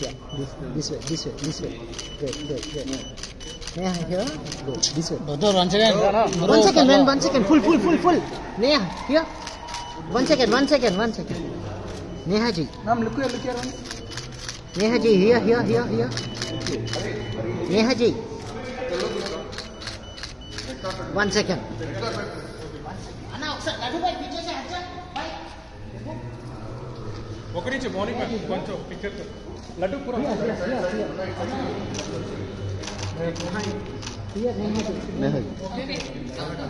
Yeah, this, this way, this way, this way. Great, great, great. Neha, here. Go, this way. Brother, one second. One second, man, one second. Full, full, full, full. Neha, here. One second, one second, one second. Neha ji. Ma'am, look here, look here. Neha ji, here, here, here, here. Neha ji. One second. ఒక నుంచి morning కొంచెం picture laddu పూరా Here, Neha ji.